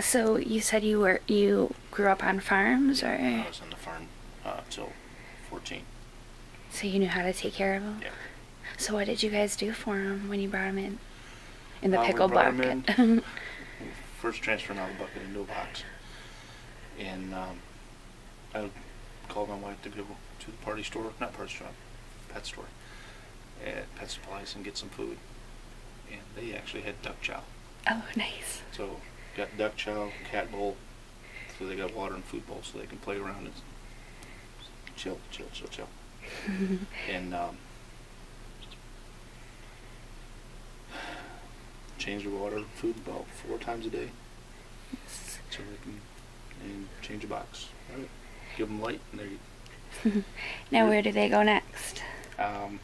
So you said you were you grew up on farms, or I was on the farm uh, till 14. so you knew how to take care of them. Yeah. So what did you guys do for them when you brought them in? In the Uh, pickle bucket. First transferring out of the bucket into a box. And um, I called my wife to go to the party store, not party store, pet store, at Pet Supplies and get some food. And they actually had duck chow. oh, nice. So got duck chow, cat bowl, so they got water and food bowl so they can play around and chill, chill, chill, chill. and um, change the water and food about four times a day so they can and change the box. Right. Give them light and they now where do they go next? um,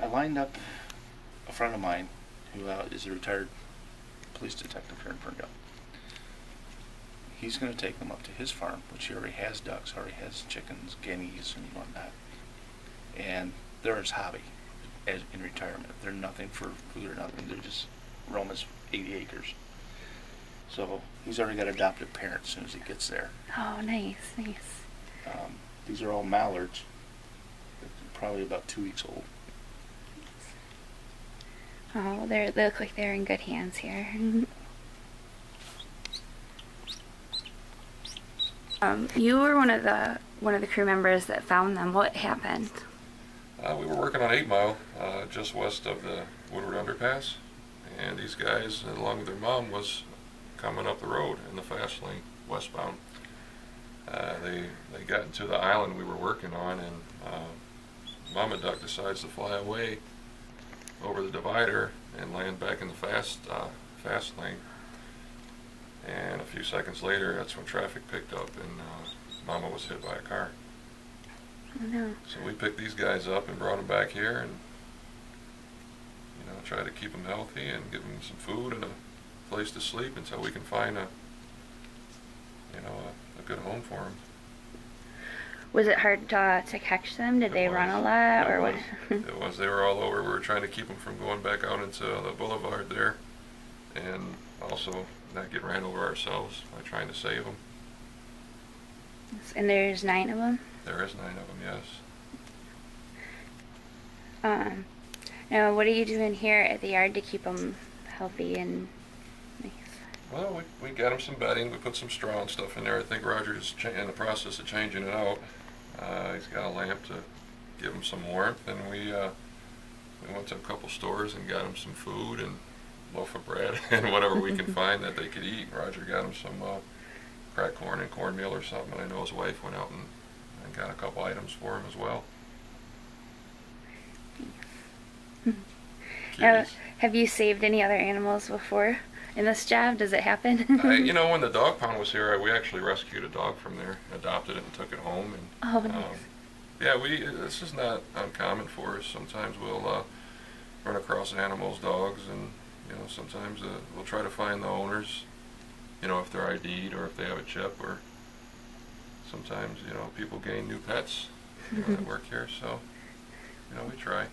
I lined up a friend of mine who uh, is a retired police detective here in Ferndale. He's going to take them up to his farm, which he already has ducks, already has chickens, guineas, and whatnot. And they're his hobby as in retirement. They're nothing for food or nothing. They're just roam his 80 acres. So he's already got adopted parents as soon as he gets there. Oh, nice, nice. Um, these are all mallards, They're probably about two weeks old. Oh, they look like they're in good hands here. um, you were one of the one of the crew members that found them. What happened? Uh, we were working on 8 Mile, uh, just west of the Woodward Underpass, and these guys, along with their mom, was coming up the road in the fast lane, westbound. Uh, they they got into the island we were working on, and uh, Mama Duck decides to fly away over the divider and land back in the fast uh, fast lane. And a few seconds later, that's when traffic picked up, and uh, Mama was hit by a car. Oh, no. So we picked these guys up and brought them back here and, you know, try to keep them healthy and give them some food and a place to sleep until we can find a, you know, a, a good home for them. Was it hard to, to catch them? Did It they was. run a lot, It or what? was. It was, they were all over. We were trying to keep them from going back out into the boulevard there and also not get ran over ourselves by trying to save them. and there's nine of them. There is nine of them, yes. Um, now what are you doing here at the yard to keep them healthy and nice? Well, we, we got him some bedding. We put some straw and stuff in there. I think Roger's cha- in the process of changing it out. Uh, he's got a lamp to give him some warmth, and we uh, we went to a couple stores and got him some food and loaf of bread and whatever we can find that they could eat. Roger got him some uh, cracked corn and cornmeal or something. And I know his wife went out and, and got a couple items for him as well. Now, Kitties. have you saved any other animals before in this job? Does it happen? I, you know, when the dog pound was here, I, we actually rescued a dog from there, adopted it, and took it home. And oh, um, yeah, we this is not uncommon for us. Sometimes we'll uh, run across animals, dogs, and you know, sometimes uh, we'll try to find the owners. You know, if they're ID'd or if they have a chip, or sometimes you know people gain new pets you know, that work here. So you know, we try.